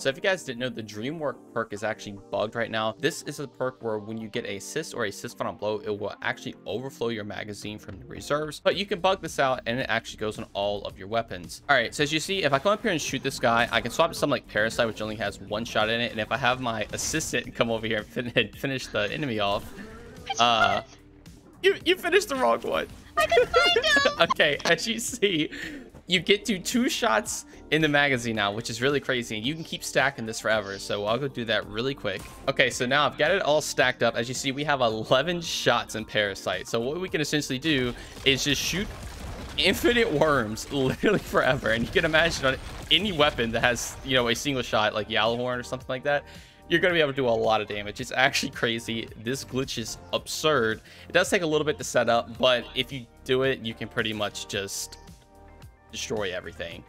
So if you guys didn't know, the Dreamwork perk is actually bugged right now. This is a perk where when you get a assist or a assist final blow, it will actually overflow your magazine from the reserves. But you can bug this out and it actually goes on all of your weapons. All right, so as you see, if I come up here and shoot this guy, I can swap to something like Parasite, which only has one shot in it. And if I have my assistant come over here and, finish the enemy off, uh, you, you finished the wrong one. I can find him. okay, as you see, you get to two shots in the magazine now, which is really crazy. And you can keep stacking this forever. So I'll go do that really quick. Okay, so now I've got it all stacked up. As you see, we have 11 shots in Parasite. So what we can essentially do is just shoot infinite worms literally forever. And you can imagine on any weapon that has, you know, a single shot like Gjallarhorn or something like that, you're going to be able to do a lot of damage. It's actually crazy. This glitch is absurd. It does take a little bit to set up, but if you do it, you can pretty much just destroy everything.